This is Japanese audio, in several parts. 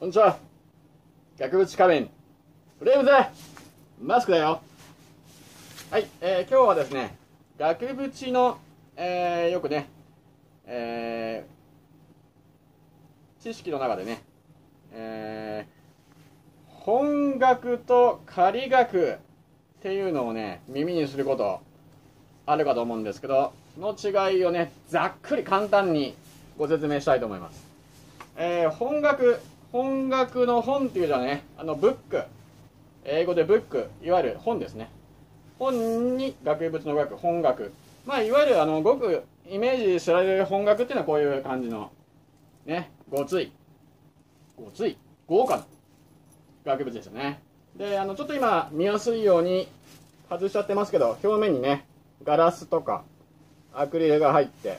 こんにちは。額縁仮面、フレームズマスクだよ。はい、えー、今日はですね、額縁の、えー、よくね、えー、知識の中でね、えー、本額と仮額っていうのをね、耳にすることあるかと思うんですけど、その違いをね、ざっくり簡単にご説明したいと思います。えー、本額、本額の本っていうのはね、あの、ブック、英語でブック、いわゆる本ですね。本に額縁の額、本額。まあ、いわゆる、あの、ごくイメージされる本額っていうのはこういう感じの、ね、ごつい、ごつい、豪華な額縁ですよね。で、あの、ちょっと今、見やすいように外しちゃってますけど、表面にね、ガラスとか、アクリルが入って、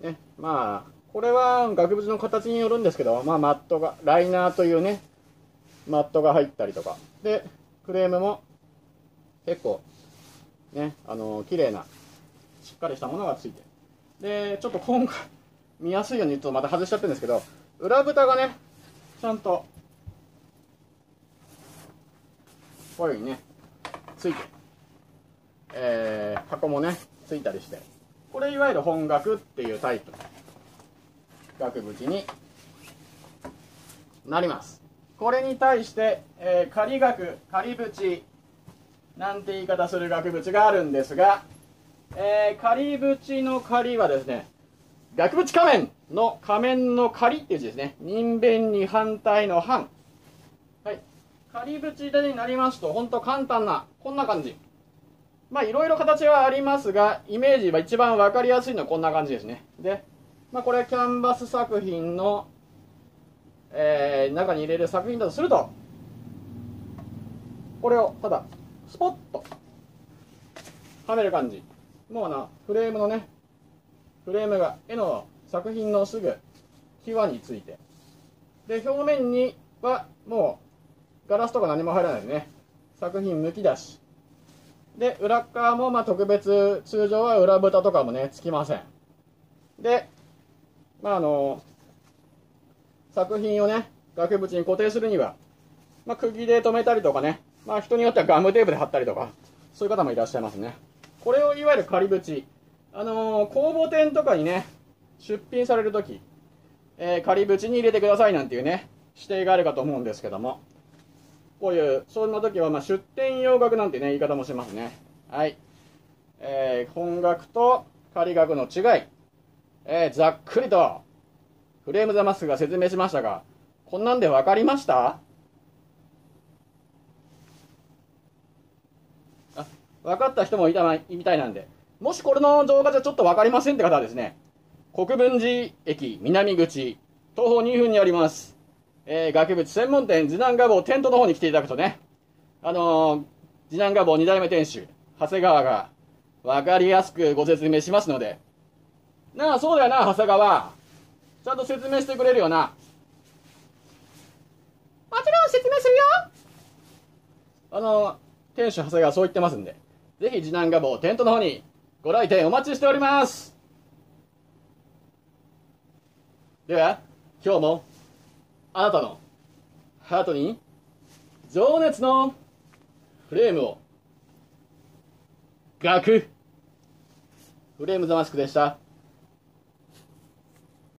ね、まあ、これは額縁の形によるんですけど、まあ、マットが、ライナーというね、マットが入ったりとか。で、フレームも結構、ね、あのー、綺麗な、しっかりしたものがついて。で、ちょっと今回、見やすいようにちょっとまた外しちゃってるんですけど、裏蓋がね、ちゃんと、こういうふうにね、ついて、えー、箱もね、ついたりして、これいわゆる本額っていうタイプ。額縁になります。これに対して、えー、仮額仮縁なんて言い方する額縁があるんですが、えー、仮縁の仮はですね額縁仮面の仮面の仮っていう字ですね。人弁に反対の反。はい。仮縁でになりますと本当簡単なこんな感じ。まあいろいろ形はありますがイメージは一番分かりやすいのはこんな感じですね。でまあ、これはキャンバス作品の、えー、中に入れる作品だとするとこれをただスポッとはめる感じ。もうなフレームのねフレームが絵の作品のすぐ際について。で表面にはもうガラスとか何も入らないね。作品むき出し。で裏側もま特別通常は裏蓋とかもねつきません。でまああの作品をね額縁に固定するには、まあ、釘で留めたりとかね、まあ、人によってはガムテープで貼ったりとかそういう方もいらっしゃいますね。これをいわゆる仮縁。あのー、公募店とかにね出品される時、えー、仮縁に入れてくださいなんていうね指定があるかと思うんですけどもこういうそんな時はまあ出店用額なんてね言い方もしますね。はい。えー、本額と仮額の違い。えー、ざっくりと、フレームザマスクが説明しましたが、こんなんで分かりました？あ、分かった人もいたみたいなんで、もしこれの動画じゃちょっと分かりませんって方はですね、国分寺駅南口、徒歩2分にあります。えー、額縁専門店、次男画坊テントの方に来ていただくとね、あのー、次男画坊2代目店主、長谷川が分かりやすくご説明しますので、なあ、そうだよな、長谷川。ちゃんと説明してくれるよな。もちろん説明するよあの、店主長谷川そう言ってますんで、ぜひ次男画坊テントの方にご来店お待ちしておりますでは、今日も、あなたのハートに情熱のフレームを、ガクフレームザマスクでした。